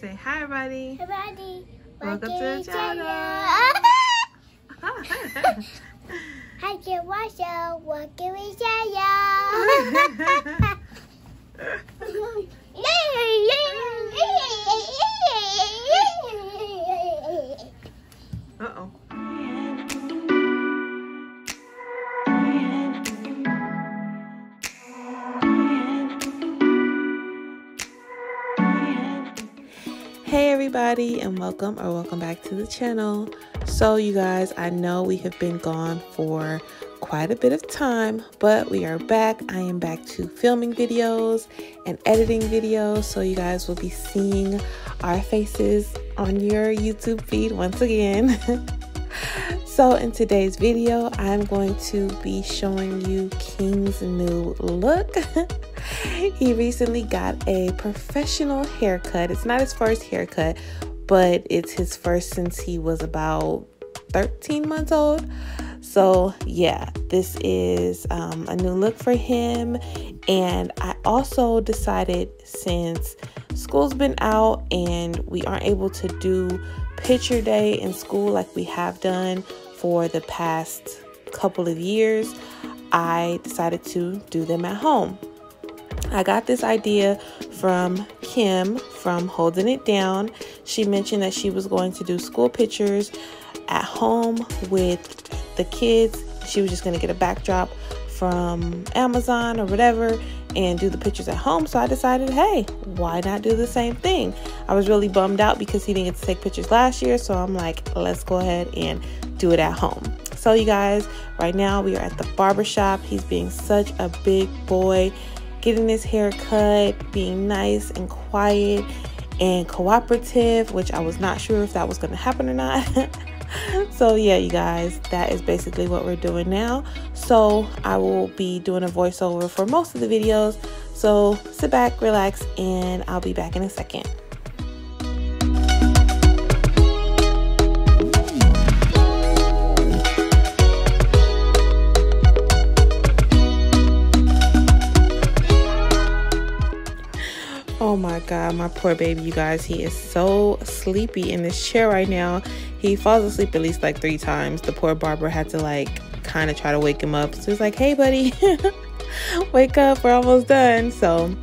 Say hi, everybody. Everybody, Welcome to the channel. Hi, can watch out. Welcome to the channel. Uh-oh. Everybody and welcome or welcome back to the channel. So you guys, I know we have been gone for quite a bit of time, but we are back. I am back to filming videos and editing videos. So you guys will be seeing our faces on your YouTube feed once again. so in today's video, I'm going to be showing you King's new look. he recently got a professional haircut. It's not his first haircut, but it's his first since he was about 13 months old. So, yeah, this is um, a new look for him. And I also decided since school's been out and we aren't able to do picture day in school like we have done for the past couple of years, I decided to do them at home. I got this idea from Kim from Holden It Down. She mentioned that she was going to do school pictures at home with the kids. She was just going to get a backdrop from Amazon or whatever and do the pictures at home. So I decided, hey, why not do the same thing? I was really bummed out because he didn't get to take pictures last year. So I'm like, let's go ahead and do it at home. So, you guys, right now we are at the barber shop. He's being such a big boy getting his hair cut, being nice and quiet and cooperative, which I was not sure if that was going to happen or not. so, yeah, you guys, that is basically what we're doing now. So, I will be doing a voiceover for most of the videos. So, sit back, relax, and I'll be back in a second. God, my poor baby, you guys. He is so sleepy in this chair right now. He falls asleep at least like three times. The poor barber had to like kind of try to wake him up. So he's like, hey, buddy, wake up. We're almost done. So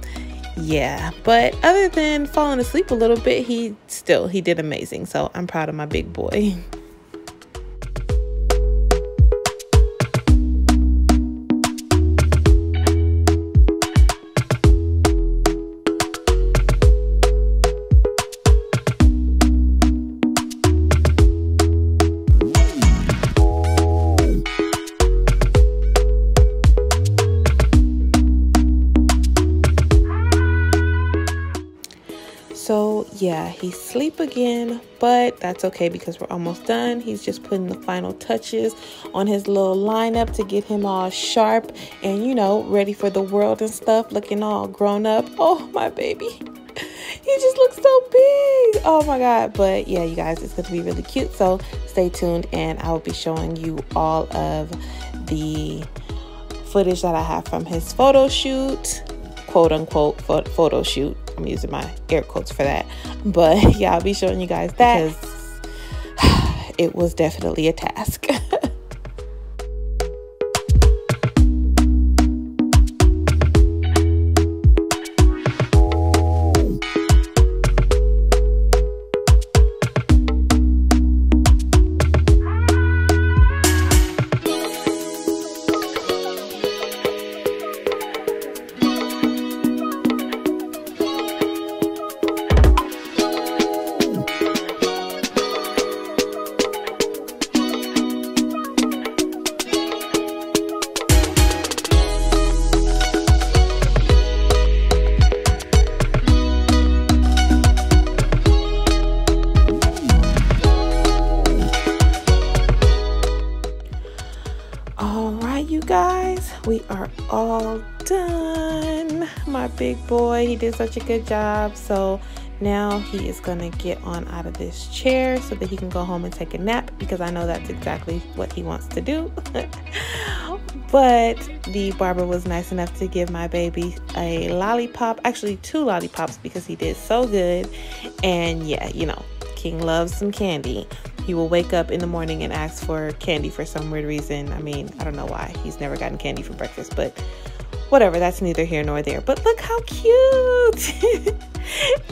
yeah, but other than falling asleep a little bit, he still, he did amazing. So I'm proud of my big boy. So yeah, he's sleep again, but that's okay because we're almost done. He's just putting the final touches on his little lineup to get him all sharp and you know, ready for the world and stuff, looking all grown up. Oh, my baby. He just looks so big. Oh my god. But yeah, you guys, it's going to be really cute. So stay tuned and I will be showing you all of the footage that I have from his photo shoot, quote unquote photo shoot I'm using my air quotes for that. But yeah, I'll be showing you guys that because it was definitely a task. we are all done. My big boy, he did such a good job. So now he is gonna get on out of this chair so that he can go home and take a nap because I know that's exactly what he wants to do. But the barber was nice enough to give my baby a lollipop, actually, two lollipops because he did so good. And yeah, you know, King loves some candy. He will wake up in the morning and ask for candy for some weird reason. I mean, I don't know why. He's never gotten candy for breakfast, but whatever. That's neither here nor there. But look how cute.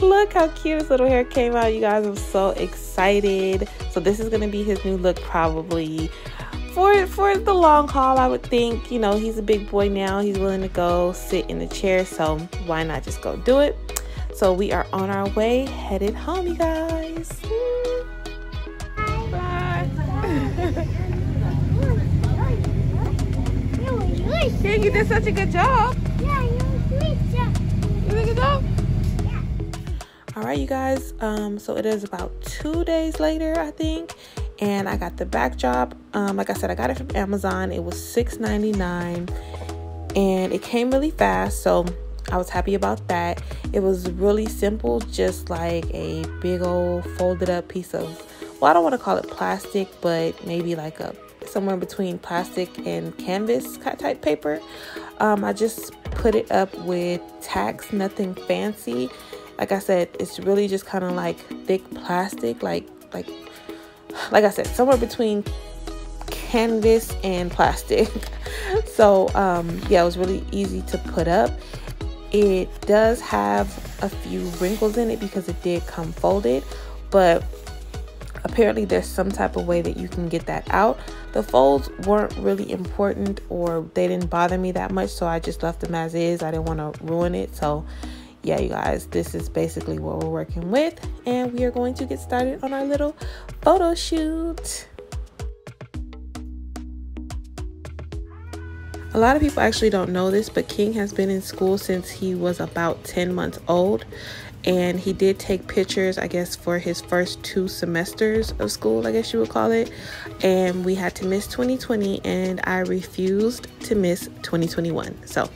look how cute his little hair came out. You guys, I'm so excited. So this is going to be his new look probably for for the long haul i would think you know he's a big boy now he's willing to go sit in the chair so why not just go do it so we are on our way headed home you guys yeah you did such a good job Yeah, you did job. you did a good job all right you guys um so it is about two days later i think and I got the backdrop. Um, like I said, I got it from Amazon. It was $6.99 and it came really fast, so I was happy about that. It was really simple, just like a big old folded up piece of well, I don't want to call it plastic, but maybe like a somewhere between plastic and canvas type paper. Um, I just put it up with tacks, nothing fancy. Like I said, it's really just kind of like thick plastic, like like like I said, somewhere between canvas and plastic. so um, yeah, it was really easy to put up. It does have a few wrinkles in it because it did come folded, but apparently there's some type of way that you can get that out. The folds weren't really important or they didn't bother me that much, so I just left them as is. I didn't want to ruin it, so yeah, you guys, this is basically what we're working with, and we are going to get started on our little photo shoot. A lot of people actually don't know this, but King has been in school since he was about 10 months old. And he did take pictures, I guess, for his first two semesters of school, I guess you would call it. And we had to miss 2020, and I refused to miss 2021. So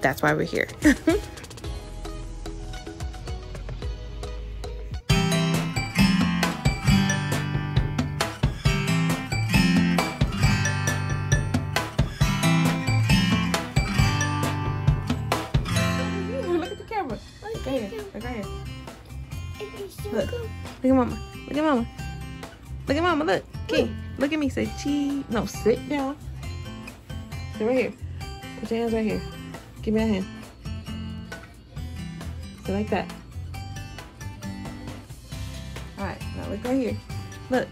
that's why we're here. Look. Look at mama. Look at mama. Look at mama. Look. Okay. Look at me. Say cheese. No, sit down. Sit right here. Put your hands right here. Give me that hand. Sit like that. Alright, now look right here. Look.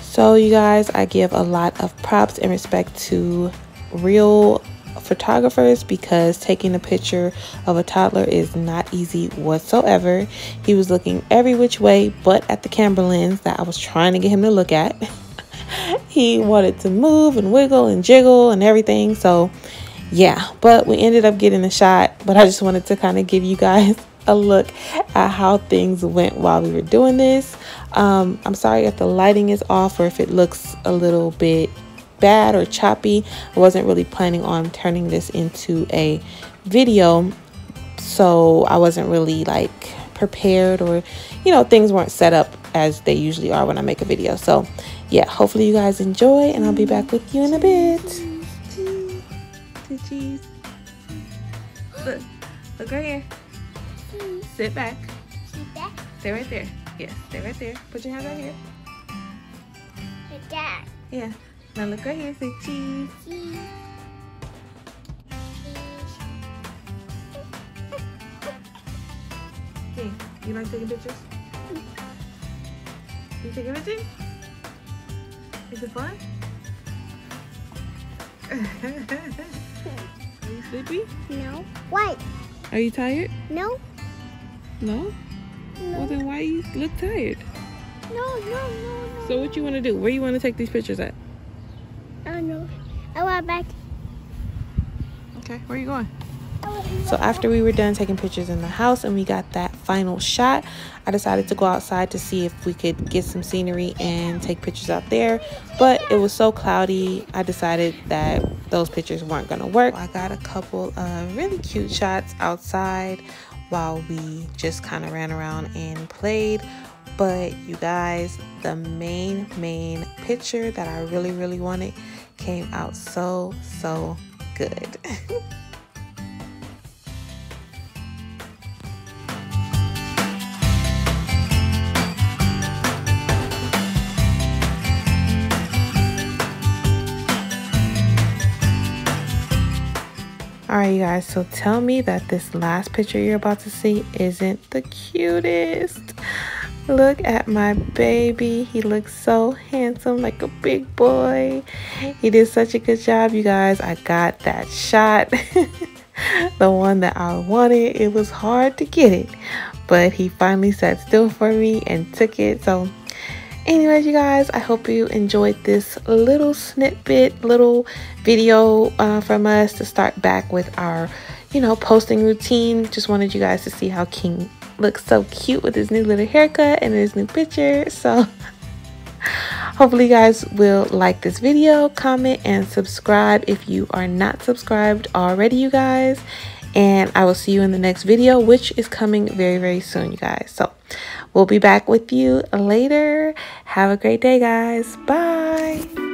So you guys, I give a lot of props in respect to real photographers because taking a picture of a toddler is not easy whatsoever. He was looking every which way but at the camera lens that I was trying to get him to look at. he wanted to move and wiggle and jiggle and everything. So, yeah, but we ended up getting a shot. But I just wanted to kind of give you guys a look at how things went while we were doing this. Um, I'm sorry if the lighting is off or if it looks a little bit bad or choppy. I wasn't really planning on turning this into a video, so I wasn't really like prepared or you know things weren't set up as they usually are when I make a video. So yeah, hopefully you guys enjoy and I'll be back with you in a bit. Cheese. Look, look right here. Sit back. Stay right there. Yes, stay right there. Put your hands right here. Dad. Yeah. Now look right here, say cheese. Cheese. Okay, you like taking pictures? You taking pictures? Is it fun? Are you sleepy? No. White. Are you tired? No. No? No. Well then why you look tired? No, no, no, no. So what you want to do? Where you want to take these pictures at? I know. I want back. Okay, where are you going? So after we were done taking pictures in the house and we got that final shot, I decided to go outside to see if we could get some scenery and take pictures out there. But it was so cloudy, I decided that those pictures weren't gonna work. I got a couple of really cute shots outside while we just kind of ran around and played. But you guys, the main, main picture that I really, really wanted came out so, so good. All right, you guys, so tell me that this last picture you're about to see isn't the cutest. Look at my baby. He looks so handsome, like a big boy. He did such a good job, you guys. I got that shot. the one that I wanted. It was hard to get it, but he finally sat still for me and took it. So anyways you guys i hope you enjoyed this little snippet little video uh, from us to start back with our you know posting routine just wanted you guys to see how king looks so cute with his new little haircut and his new picture so hopefully you guys will like this video comment and subscribe if you are not subscribed already you guys and i will see you in the next video which is coming very very soon you guys so We'll be back with you later. Have a great day, guys. Bye.